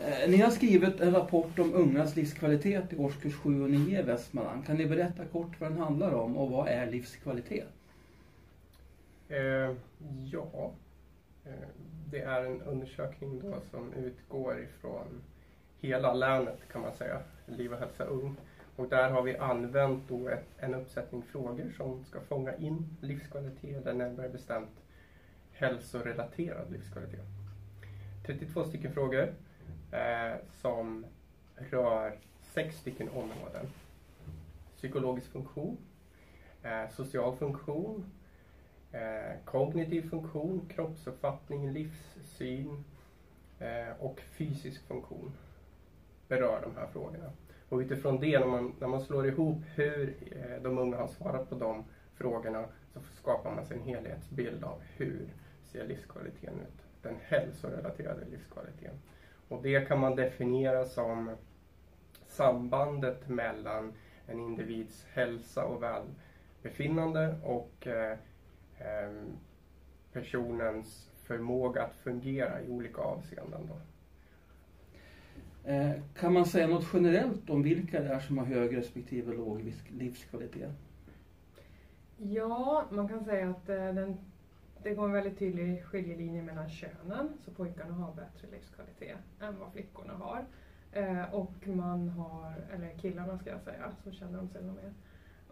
Eh, ni har skrivit en rapport om ungas livskvalitet i årskurs 7 och 9 i Västmanland. Kan ni berätta kort vad den handlar om och vad är livskvalitet? Eh, ja, eh, det är en undersökning då som utgår ifrån hela länet kan man säga, Liv och hälsa ung. Och där har vi använt då ett, en uppsättning frågor som ska fånga in livskvalitet, eller närmare bestämt hälsorelaterad livskvalitet. 32 stycken frågor eh, som rör sex stycken områden. Psykologisk funktion, eh, social funktion, eh, kognitiv funktion, kroppsuppfattning, livssyn eh, och fysisk funktion berör de här frågorna. Och utifrån det, när man, när man slår ihop hur eh, de unga har svarat på de frågorna så skapar man sig en helhetsbild av hur ser livskvaliteten ut. Den hälsorelaterade livskvaliteten. Och det kan man definiera som sambandet mellan en individs hälsa och välbefinnande och eh, eh, personens förmåga att fungera i olika avseenden. Då. Eh, kan man säga något generellt om vilka det är som har hög respektive låg livskvalitet? Ja, man kan säga att eh, den, det går en väldigt tydlig skiljelinje mellan könen. Så pojkarna har bättre livskvalitet än vad flickorna har. Eh, och man har, eller killarna ska jag säga, så känner de sig nog mer.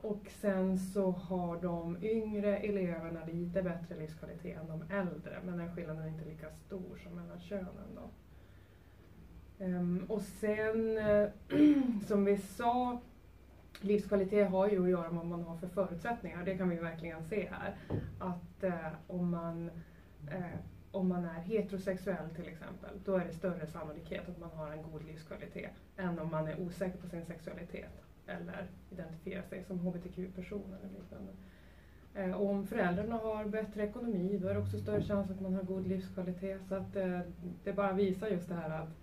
Och sen så har de yngre eleverna lite bättre livskvalitet än de äldre. Men den skillnaden är inte lika stor som mellan könen då. Um, och sen, eh, som vi sa, livskvalitet har ju att göra med vad man har för förutsättningar. Det kan vi verkligen se här. Att eh, om, man, eh, om man är heterosexuell till exempel, då är det större sannolikhet att man har en god livskvalitet än om man är osäker på sin sexualitet eller identifierar sig som hbtq-person eller liknande. Eh, och om föräldrarna har bättre ekonomi, då är det också större chans att man har god livskvalitet. Så att eh, det bara visar just det här att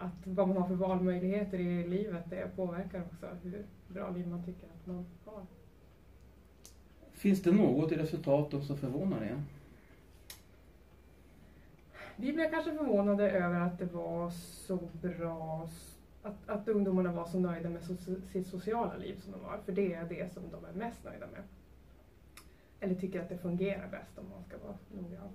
att vad man har för valmöjligheter i livet, det påverkar också hur bra liv man tycker att man har. Finns det något i resultaten som förvånar er? Vi blev kanske förvånade över att det var så bra, att, att ungdomarna var så nöjda med so sitt sociala liv som de var, för det är det som de är mest nöjda med. Eller tycker att det fungerar bäst om man ska vara noggrann.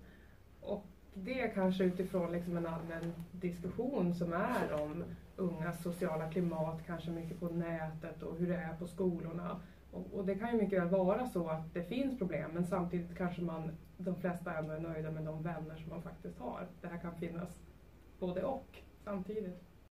Och det kanske utifrån liksom en allmän diskussion som är om ungas sociala klimat, kanske mycket på nätet och hur det är på skolorna. Och, och, det kan ju mycket väl vara så att det finns problem men samtidigt kanske man, de flesta ändå är nöjda med de vänner som man faktiskt har. Det här kan finnas både och samtidigt.